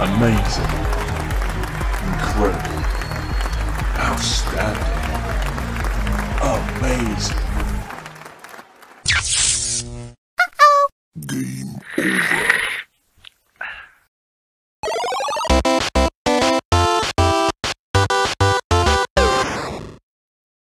Amazing. Incredible. Outstanding. Amazing. Game over.